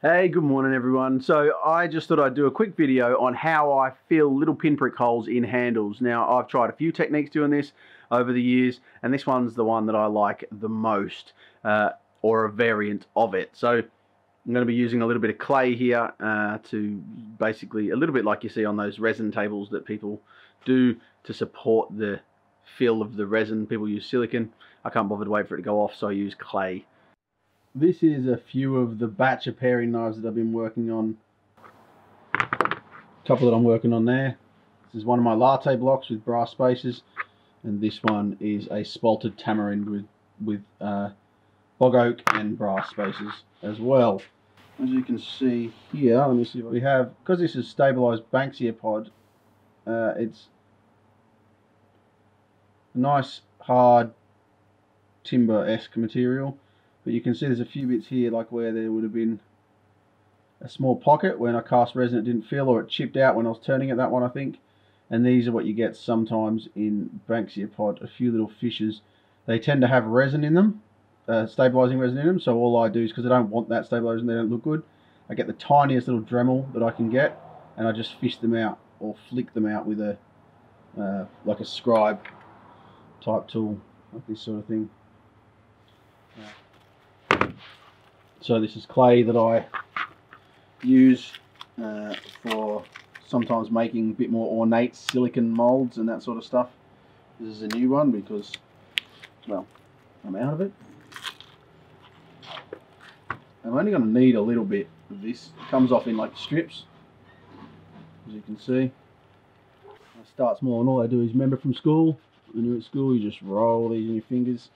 Hey, good morning everyone. So I just thought I'd do a quick video on how I fill little pinprick holes in handles. Now I've tried a few techniques doing this over the years and this one's the one that I like the most uh, or a variant of it. So I'm going to be using a little bit of clay here uh, to basically a little bit like you see on those resin tables that people do to support the fill of the resin. People use silicon. I can't bother to wait for it to go off so I use clay this is a few of the batch of paring knives that I've been working on. A couple that I'm working on there. This is one of my latte blocks with brass spacers, and this one is a spalted tamarind with with uh, bog oak and brass spacers as well. As you can see here, let me see what we have. Because this is stabilized Banksia pod, uh, it's a nice hard timber-esque material but you can see there's a few bits here like where there would have been a small pocket when I cast resin it didn't fill or it chipped out when I was turning it that one I think. And these are what you get sometimes in Banksia pod a few little fissures they tend to have resin in them uh, stabilizing resin in them so all I do is because I don't want that stabilizing they don't look good I get the tiniest little Dremel that I can get and I just fish them out or flick them out with a uh, like a scribe type tool like this sort of thing So this is clay that I use uh, for sometimes making a bit more ornate silicon molds and that sort of stuff. This is a new one because, well, I'm out of it. I'm only going to need a little bit of this. It comes off in like strips, as you can see. I start small and all I do is remember from school, when you're at school you just roll these in your fingers,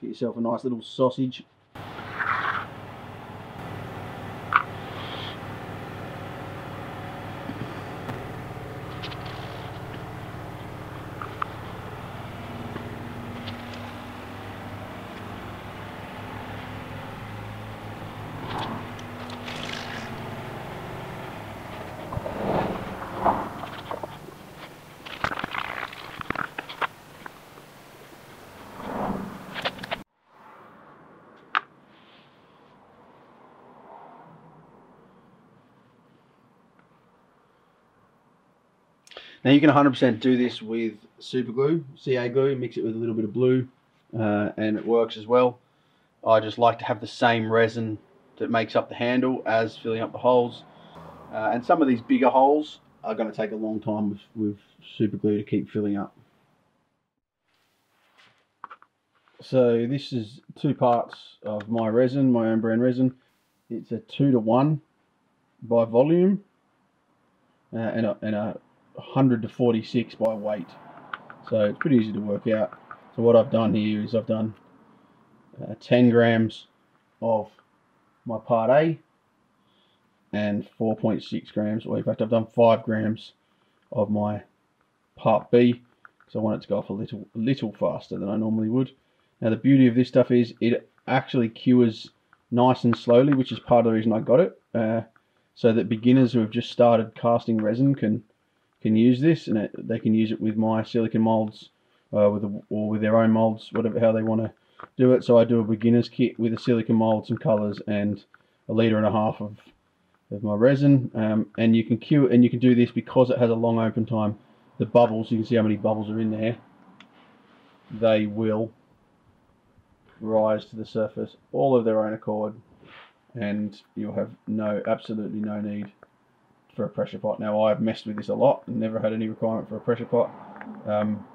get yourself a nice little sausage Now you can 100% do this with super glue, CA glue, mix it with a little bit of blue uh, and it works as well. I just like to have the same resin that makes up the handle as filling up the holes. Uh, and some of these bigger holes are going to take a long time with, with super glue to keep filling up. So this is two parts of my resin, my own brand resin. It's a two to one by volume uh, and, a, and a 100 to 46 by weight. So it's pretty easy to work out. So what I've done here is I've done uh, 10 grams of my part A and 4.6 grams, or in fact I've done 5 grams of my part B because I want it to go off a little, a little faster than I normally would. Now the beauty of this stuff is it actually cures nice and slowly, which is part of the reason I got it. Uh, so that beginners who have just started casting resin can can use this, and it, they can use it with my silicon molds, uh, with or with their own molds, whatever how they want to do it. So I do a beginner's kit with a silicon mold, some colours, and a litre and a half of of my resin, um, and you can cue and you can do this because it has a long open time. The bubbles, you can see how many bubbles are in there. They will rise to the surface all of their own accord, and you'll have no, absolutely no need for a pressure pot. Now I've messed with this a lot and never had any requirement for a pressure pot. Um,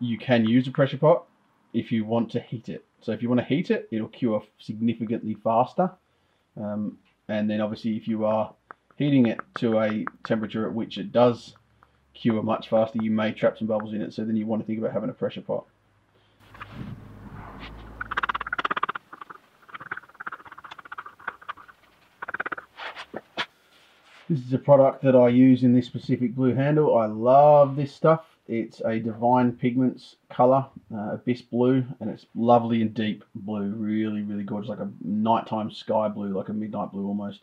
you can use a pressure pot if you want to heat it. So if you want to heat it, it'll cure significantly faster. Um, and then obviously if you are heating it to a temperature at which it does cure much faster, you may trap some bubbles in it. So then you want to think about having a pressure pot. This is a product that I use in this specific blue handle. I love this stuff. It's a Divine Pigments color, uh, Abyss Blue, and it's lovely and deep blue. Really, really gorgeous, like a nighttime sky blue, like a midnight blue almost.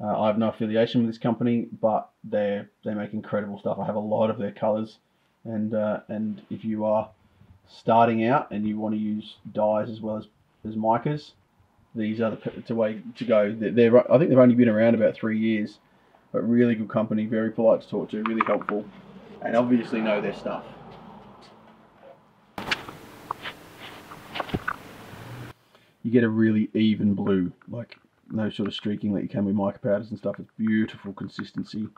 Uh, I have no affiliation with this company, but they they make incredible stuff. I have a lot of their colors, and uh, and if you are starting out and you want to use dyes as well as as micas, these are the, the way to go. They're, they're, I think they've only been around about three years, but really good company, very polite to talk to, really helpful, and obviously know their stuff. You get a really even blue, like no sort of streaking like you can with mica powders and stuff. It's beautiful consistency.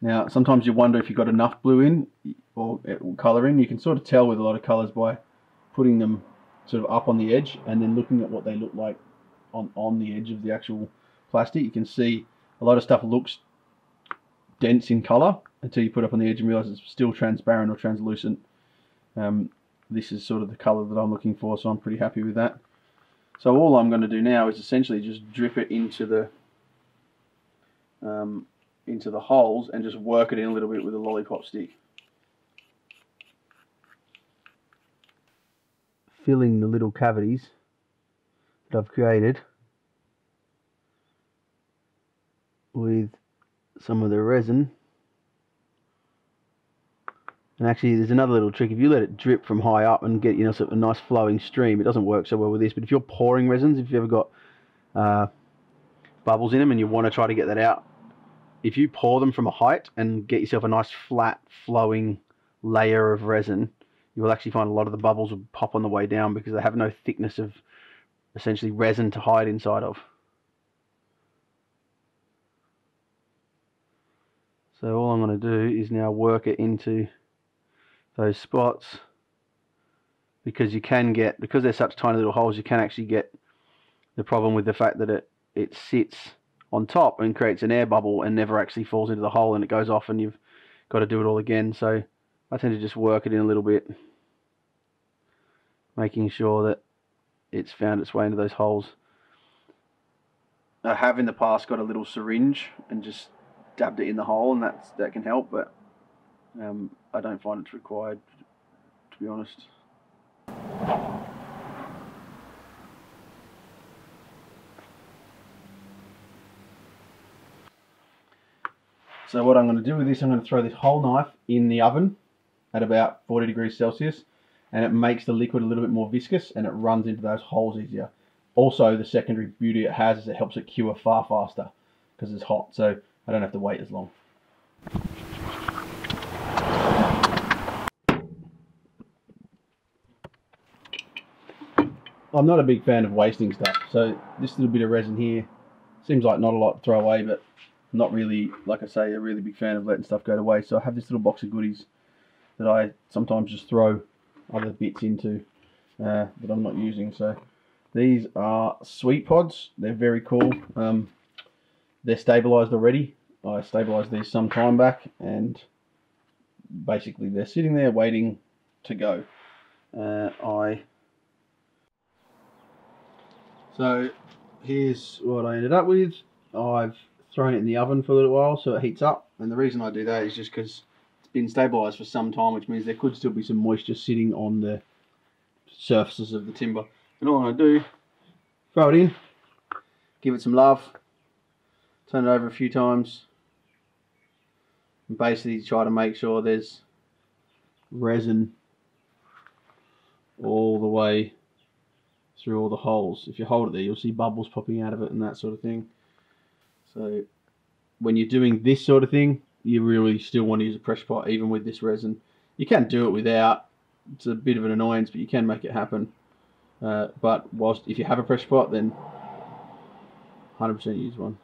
Now, sometimes you wonder if you've got enough blue in or eh, colour in. You can sort of tell with a lot of colours by putting them sort of up on the edge and then looking at what they look like on, on the edge of the actual plastic. You can see a lot of stuff looks dense in colour until you put it up on the edge and realise it's still transparent or translucent. Um, this is sort of the colour that I'm looking for, so I'm pretty happy with that. So all I'm going to do now is essentially just drip it into the um, into the holes and just work it in a little bit with a lollipop stick. Filling the little cavities that I've created with some of the resin. And actually, there's another little trick. If you let it drip from high up and get you know a nice flowing stream, it doesn't work so well with this. But if you're pouring resins, if you've ever got uh, bubbles in them and you want to try to get that out, if you pour them from a height and get yourself a nice flat flowing layer of resin, you will actually find a lot of the bubbles will pop on the way down because they have no thickness of essentially resin to hide inside of. So all I'm going to do is now work it into those spots because you can get, because they're such tiny little holes, you can actually get the problem with the fact that it, it sits on top and creates an air bubble and never actually falls into the hole and it goes off and you've got to do it all again. So I tend to just work it in a little bit, making sure that it's found its way into those holes. I have in the past got a little syringe and just dabbed it in the hole and that's that can help, but um, I don't find it's required, to be honest. So what I'm going to do with this, I'm going to throw this whole knife in the oven at about 40 degrees Celsius and it makes the liquid a little bit more viscous and it runs into those holes easier. Also, the secondary beauty it has is it helps it cure far faster because it's hot, so I don't have to wait as long. I'm not a big fan of wasting stuff, so this little bit of resin here seems like not a lot to throw away, but not really, like I say, a really big fan of letting stuff go to waste. So I have this little box of goodies that I sometimes just throw other bits into uh, that I'm not using. So these are sweet pods. They're very cool. Um, they're stabilized already. I stabilized these some time back and basically they're sitting there waiting to go. Uh, I so here's what I ended up with. I've thrown it in the oven for a little while so it heats up. And the reason I do that is just because been stabilised for some time, which means there could still be some moisture sitting on the surfaces of the timber. And all I'm going to do, throw it in, give it some love, turn it over a few times, and basically try to make sure there's resin all the way through all the holes. If you hold it there, you'll see bubbles popping out of it and that sort of thing. So when you're doing this sort of thing, you really still want to use a pressure pot even with this resin. You can do it without. It's a bit of an annoyance, but you can make it happen. Uh, but whilst if you have a pressure pot, then 100% use one.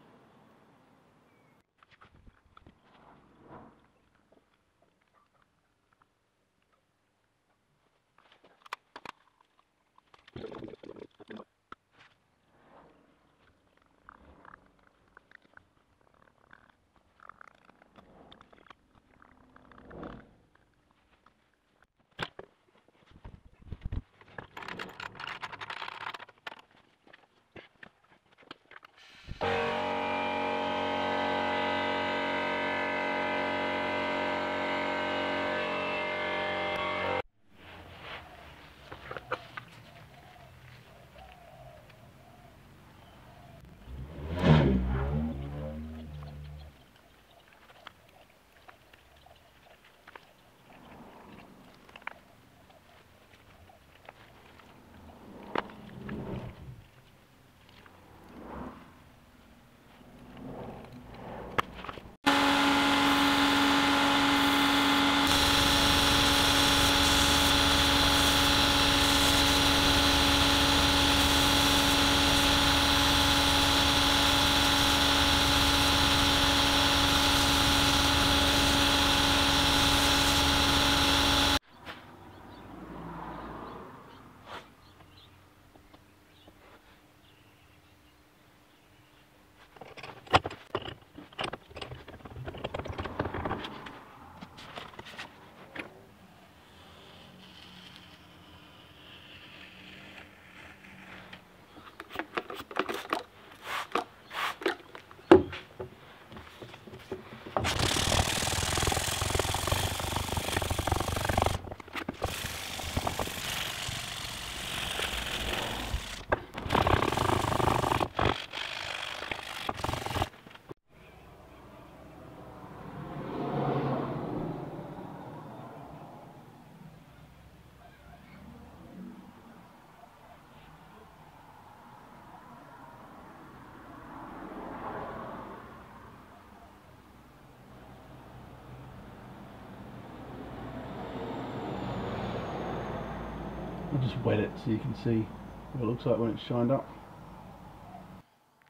I'll just wet it so you can see what it looks like when it's shined up.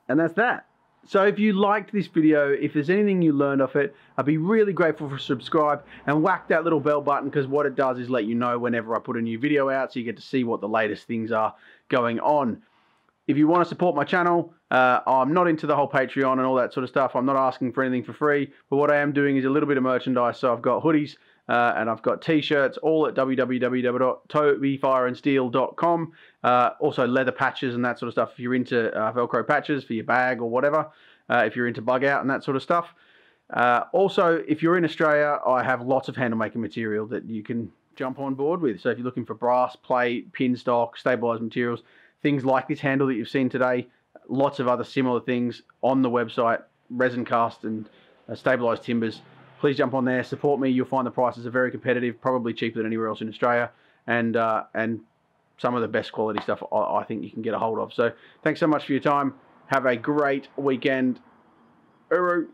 And that's that. So if you liked this video, if there's anything you learned off it, I'd be really grateful for subscribe and whack that little bell button because what it does is let you know whenever I put a new video out so you get to see what the latest things are going on. If you want to support my channel, uh, I'm not into the whole Patreon and all that sort of stuff. I'm not asking for anything for free, but what I am doing is a little bit of merchandise. So I've got hoodies uh, and I've got t-shirts all at www.tobyfireandsteel.com. Uh, also leather patches and that sort of stuff if you're into uh, Velcro patches for your bag or whatever. Uh, if you're into bug out and that sort of stuff. Uh, also, if you're in Australia, I have lots of handle making material that you can jump on board with. So if you're looking for brass, plate, pin stock, stabilized materials, things like this handle that you've seen today, lots of other similar things on the website, resin cast and uh, stabilized timbers. Please jump on there, support me. You'll find the prices are very competitive, probably cheaper than anywhere else in Australia, and uh, and some of the best quality stuff I, I think you can get a hold of. So thanks so much for your time. Have a great weekend. Uru.